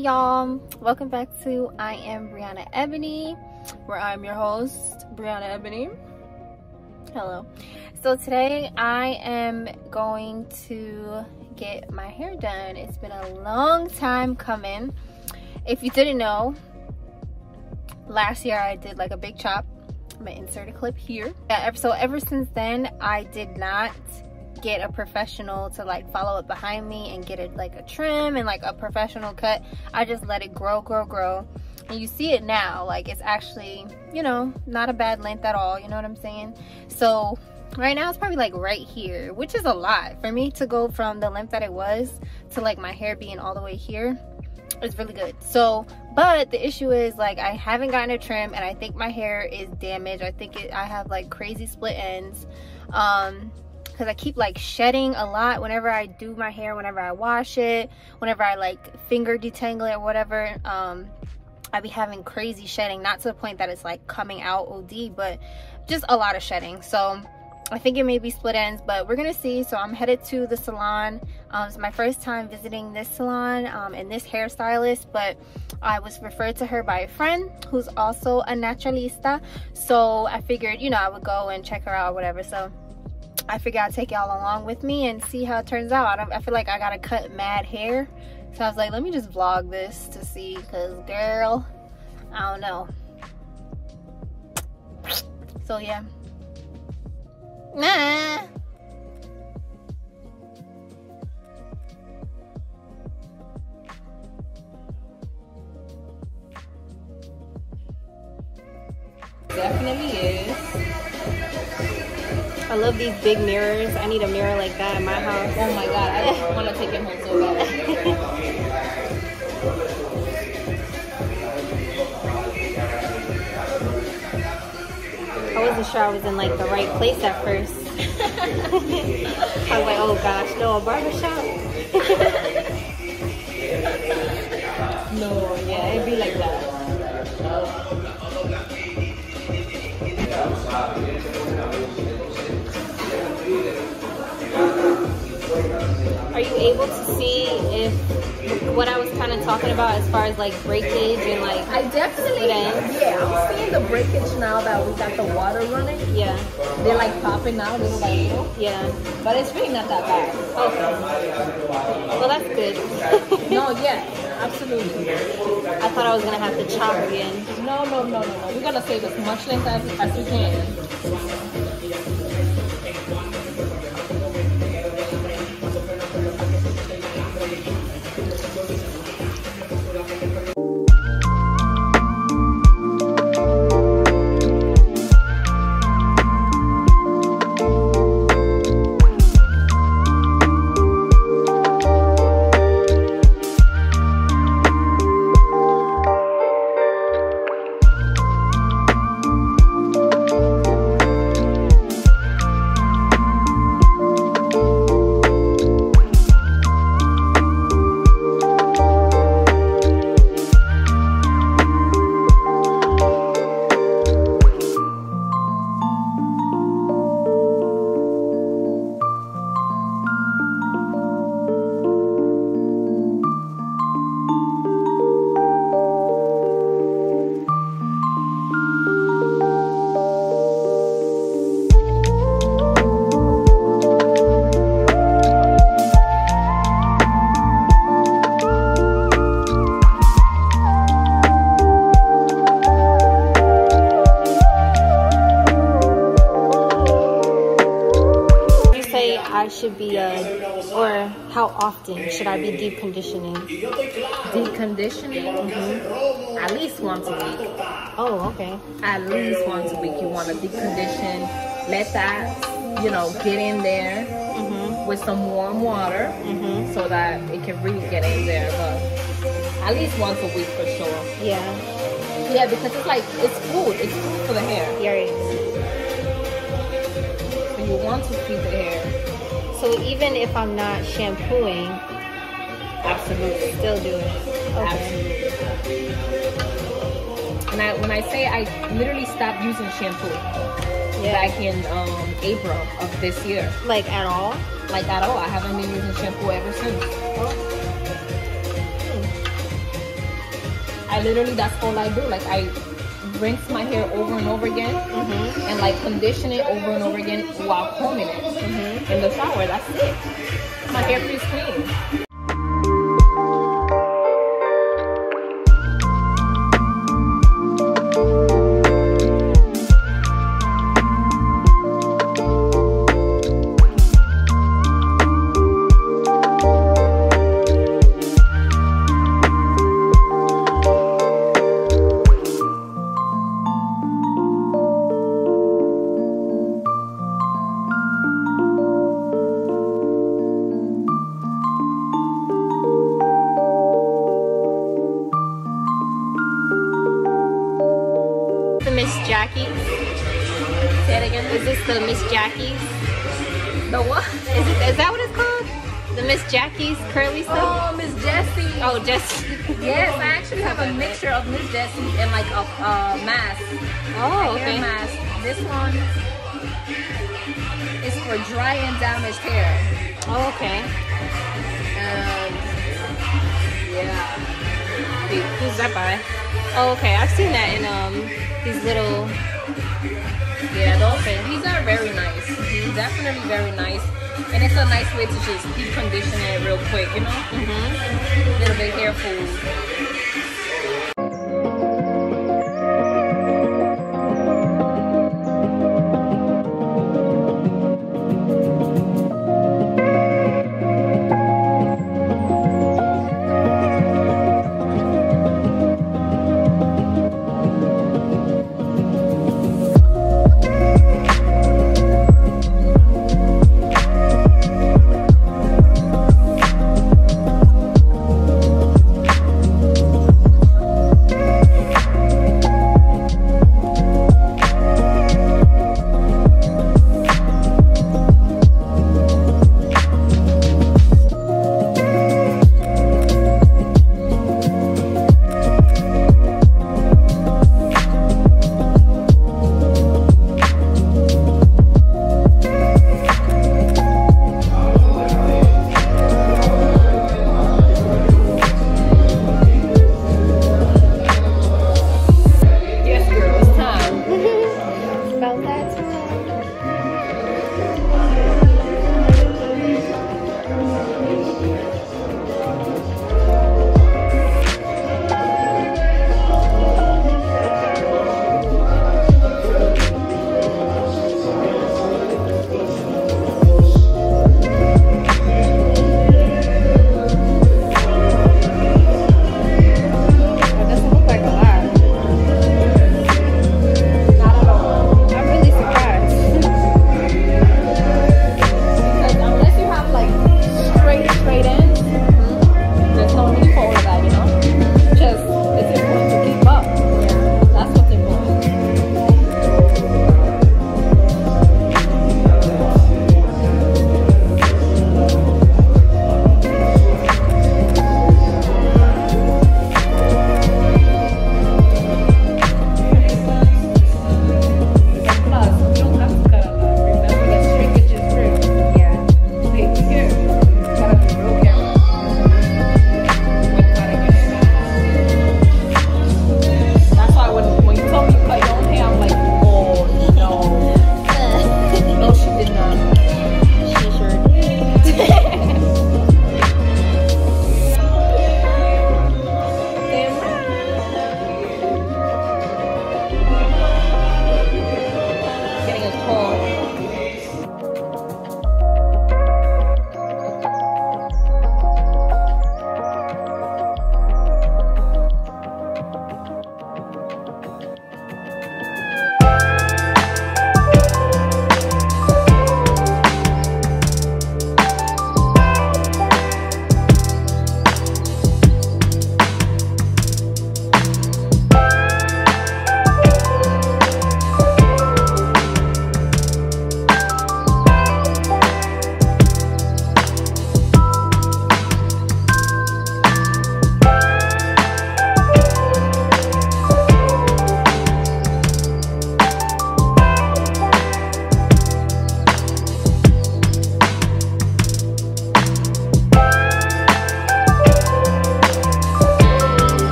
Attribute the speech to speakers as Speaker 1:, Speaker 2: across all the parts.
Speaker 1: y'all. Welcome back to i am briana ebony where i'm your host briana ebony. Hello. So today i am going to get my hair done. It's been a long time coming. If you didn't know last year i did like a big chop. I'm gonna insert a clip here. Yeah, so ever since then i did not get a professional to like follow up behind me and get it like a trim and like a professional cut i just let it grow grow grow. And you see it now like it's actually you know not a bad length at all you know what i'm saying? So right now it's probably like right here which is a lot. For me to go from the length that it was to like my hair being all the way here it's really good. So but the issue is like i haven't gotten a trim and i think my hair is damaged. I think it i have like crazy split ends. Um because I keep like shedding a lot whenever I do my hair, whenever I wash it, whenever I like finger detangle it or whatever. Um, I be having crazy shedding, not to the point that it's like coming out OD, but just a lot of shedding. So I think it may be split ends, but we're gonna see. So I'm headed to the salon. Um, it's my first time visiting this salon um, and this hairstylist, but I was referred to her by a friend who's also a naturalista. So I figured, you know, I would go and check her out or whatever. So I figured I'd take y'all along with me and see how it turns out. I, I feel like I gotta cut mad hair. So I was like, let me just vlog this to see, cause girl, I don't know. So yeah. Nah.
Speaker 2: Definitely is.
Speaker 1: I love these big mirrors. I need a mirror like that in my house.
Speaker 2: Oh my god, I want to take it home so bad.
Speaker 1: I wasn't sure I was in like the right place at first. I was like, oh gosh, no, a barbershop?
Speaker 2: no, yeah, it'd be like that.
Speaker 1: Able to see if what I was kind of talking about as far as like breakage and like
Speaker 2: I definitely yeah I'm seeing the breakage now that we got the water running.
Speaker 1: Yeah.
Speaker 2: They're like popping out little by little.
Speaker 1: Yeah.
Speaker 2: But it's really not that bad.
Speaker 1: Okay well that's good.
Speaker 2: No yeah absolutely.
Speaker 1: I thought I was gonna have to chop again.
Speaker 2: No no no no no. We're gonna save as much length as, as we can
Speaker 1: should be, uh, or how often should I be deep conditioning?
Speaker 2: Deep conditioning? Mm -hmm. At least once a week.
Speaker 1: Oh, okay.
Speaker 2: At least once a week, you want to deep condition. Let that, you know, get in there mm -hmm. with some warm water mm -hmm. so that it can really get in there. But at least once a week for sure.
Speaker 1: Yeah.
Speaker 2: Yeah, because it's like, it's food. It's food for the hair.
Speaker 1: Yeah,
Speaker 2: So you want to feed the hair.
Speaker 1: So even if I'm not shampooing,
Speaker 2: absolutely,
Speaker 1: still do it.
Speaker 2: Okay. Absolutely. When I when I say I literally stopped using shampoo yeah. back in um, April of this year.
Speaker 1: Like at all?
Speaker 2: Like at all. I haven't been using shampoo ever since. I literally that's all I do. Like I rinse my hair over and over again
Speaker 1: Mm-hmm.
Speaker 2: and like condition it over and over again while combing it
Speaker 1: Mm-hmm.
Speaker 2: in the shower. That's it. My hair feels clean.
Speaker 1: Is this the Miss Jackie's?
Speaker 2: The what?
Speaker 1: Is it? Is that what it's called? The Miss Jackie's curly stuff?
Speaker 2: Oh, Miss Jessie.
Speaker 1: Oh, just.
Speaker 2: Yes, I actually have a mixture of Miss Jessie and like a uh, mask.
Speaker 1: Oh,
Speaker 2: hair
Speaker 1: okay.
Speaker 2: mask. This one is for dry and damaged hair.
Speaker 1: Oh, okay.
Speaker 2: And yeah.
Speaker 1: Wait, who's that by? Oh, okay. I've seen that in um these little.
Speaker 2: Yeah, those these are very nice. Definitely very nice. And it's a nice way to just deep condition it real quick, you know?
Speaker 1: Mm-hmm.
Speaker 2: A little bit hair food.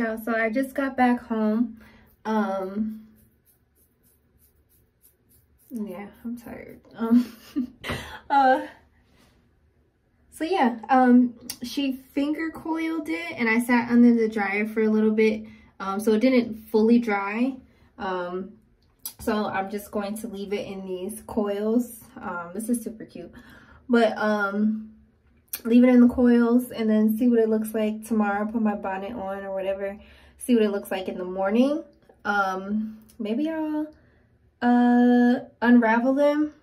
Speaker 1: Y'all so i just got back home um yeah i'm tired um uh so yeah um she finger coiled it and i sat under the dryer for a little bit um so it didn't fully dry um so i'm just going to leave it in these coils um this is super cute but um leave it in the coils and then see what it looks like tomorrow. Put my bonnet on or whatever. See what it looks like in the morning. Um maybe i'll uh unravel them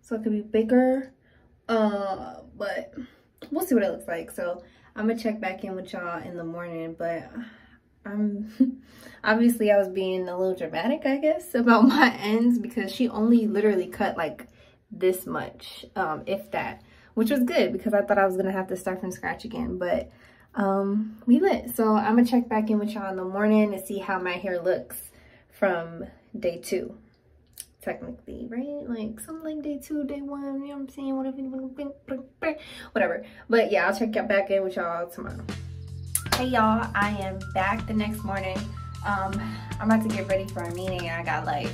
Speaker 1: so it could be bigger. Uh but we'll see what it looks like. So i'm gonna check back in with y'all in the morning but i'm obviously i was being a little dramatic i guess about my ends because she only literally cut like this much um if that which was good because I thought I was gonna have to start from scratch again, but um, we lit. So I'm gonna check back in with y'all in the morning and see how my hair looks from day two, technically, right? Like something like day two, day one, you know what I'm saying? Whatever, whatever. But yeah, I'll check back in with y'all tomorrow. Hey y'all, I am back the next morning. Um, I'm about to get ready for a meeting and I got like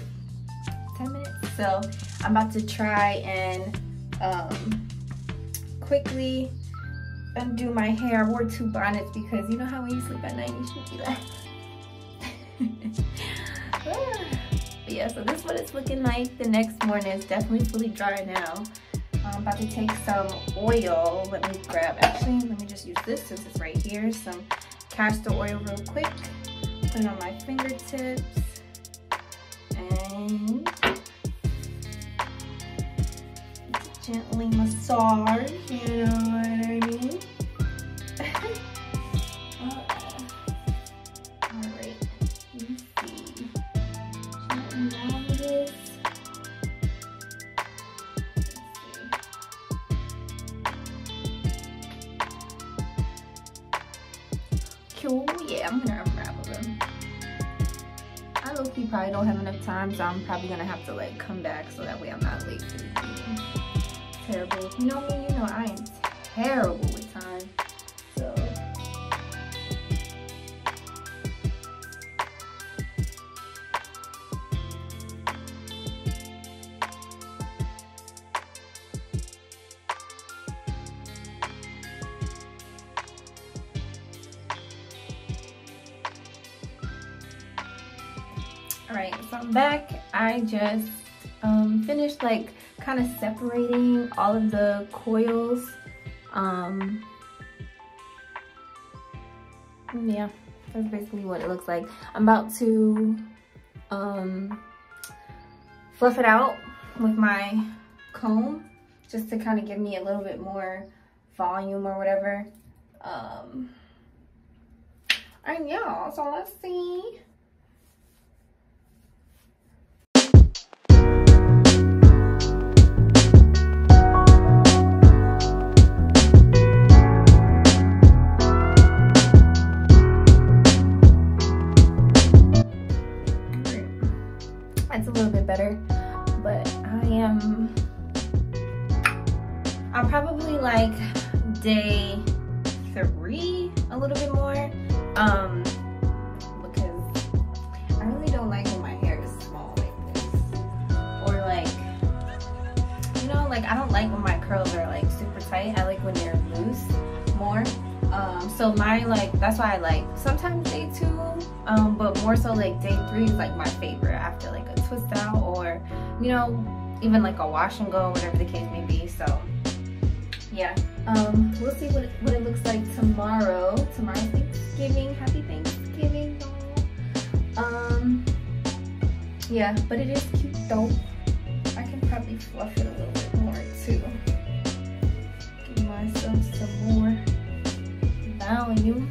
Speaker 1: 10 minutes. So I'm about to try and um, quickly undo my hair. I wore two bonnets because you know how when you sleep at night you should be like. yeah, so this is what it's looking like the next morning. It's definitely fully dry now. I'm about to take some oil. Let me grab, actually, let me just use this since it's right here. Some castor oil real quick. Put it on my fingertips. And gently massage, you know what I mean? uh, Alright, let me see. This. Cool, yeah, I'm gonna unravel them. I probably don't have enough time, so I'm probably gonna right, so I'm back. I just um, finished like kind of separating all of the coils. Um, yeah, that's basically what it looks like. I'm about to um, fluff it out with my comb just to kind of give me a little bit more volume or whatever. Um, and yeah, so let's see. Day three a little bit more um because I really don't like when my hair is small like this. Or like you know like I don't like when my curls are like super tight. I like when they're loose more. Um so my like that's why I like sometimes day two um but more so like day three is like my favorite after like a twist out or you know even like a wash and go whatever the case may be. So yeah um, we'll see what it, what it looks like tomorrow. Tomorrow's Thanksgiving. Happy Thanksgiving, Um, yeah, but it is cute though. I can probably fluff it a little bit more too. Give myself some more volume.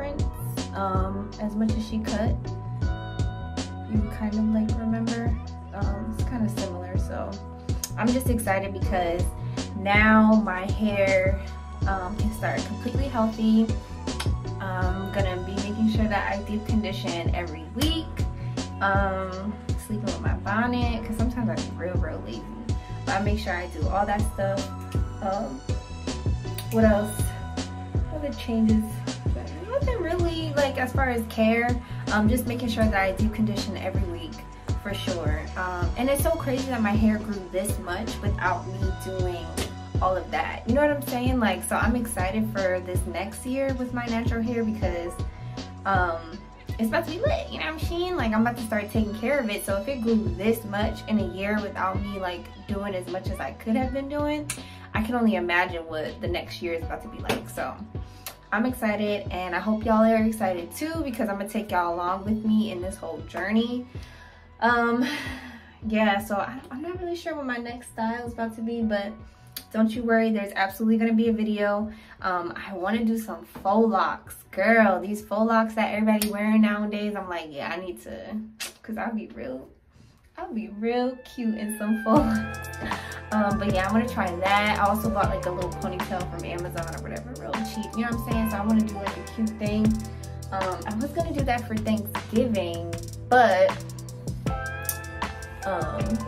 Speaker 1: Difference um, as much as she cut. You kind of like remember, um, it's kind of similar. So I'm just excited because now my hair um, can start completely healthy. I'm gonna be making sure that I deep condition every week. Um, sleeping with my bonnet because sometimes I'm real, real lazy. But I make sure I do all that stuff. Um, what else? Other changes? Nothing really like as far as care. Um, just making sure that I do condition every week for sure. Um, and it's so crazy that my hair grew this much without me doing all of that. You know what I'm saying? Like, so I'm excited for this next year with my natural hair because um, it's about to be lit. You know what I'm saying? Like, I'm about to start taking care of it. So if it grew this much in a year without me like doing as much as I could have been doing, I can only imagine what the next year is about to be like. So I'm excited and I hope y'all are excited too because I'm gonna take y'all along with me in this whole journey. Um, yeah, so I, I'm not really sure what my next style is about to be, but don't you worry, there's absolutely gonna be a video. Um, I wanna do some faux locks. Girl, these faux locks that everybody wearing nowadays, I'm like, yeah, I need to, cause I'll be real, I'll be real cute in some faux locks. Um, but yeah, I want to try that. I also bought like a little ponytail from Amazon or whatever, real cheap. You know what I'm saying? So I want to do like a cute thing. Um, I was gonna do that for Thanksgiving, but um,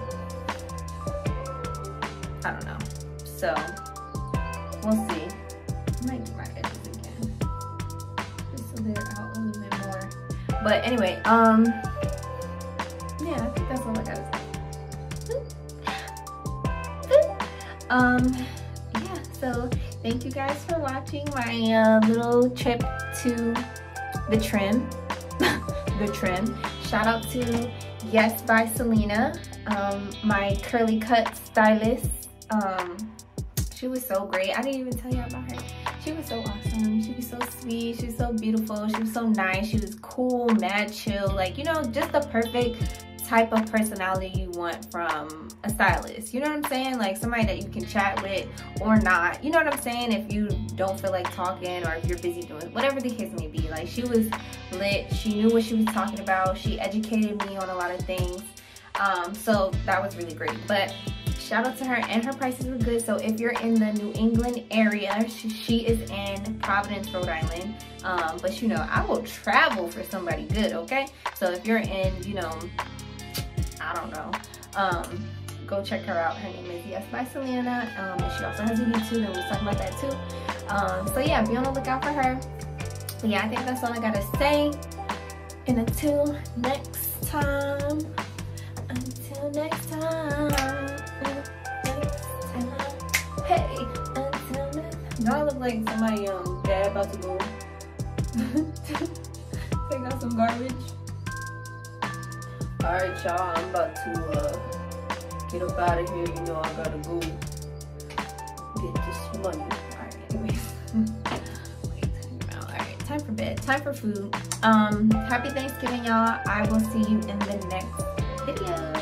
Speaker 1: I don't know. So we'll see. I might do my edges again, just so they're out a little bit more. But anyway, um, yeah, I think that's all I gotta um yeah so thank you guys for watching my uh, little trip to the trim. The trim. Shout out to yes by selena um, my curly cut stylist. Um, she was so great. I didn't even tell you about her. She was so awesome. She was so sweet. She was so beautiful. She was so nice. She was cool mad chill. Like you know just the perfect type of personality you want from a stylist. You know what I'm saying? Like somebody that you can chat with or not. You know what I'm saying? If you don't feel like talking or if you're busy doing whatever the case may be. Like she was lit. She knew what she was talking about. She educated me on a lot of things. Um, so that was really great. But shout out to her and her prices were good. So if you're in the New England area, she, is in Providence, Rhode Island. Um, but you know, I will travel for somebody good, okay? So if you're in, you know, I don't know. Um, go check her out. Her name is Yes by Selena. Um, and she also has a YouTube and we talk about that too. Um, so yeah, be on the lookout for her. Yeah, I think that's all I gotta say. And until next time, until next time, next time, hey, until next time. Y'all look like somebody um dad about to go take out some garbage. Alright, y'all, I'm about to uh, get up out of here. You know, I gotta go get this money. Alright, time for bed. Time for food. Um, happy Thanksgiving, y'all. I will see you in the next video.